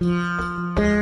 Música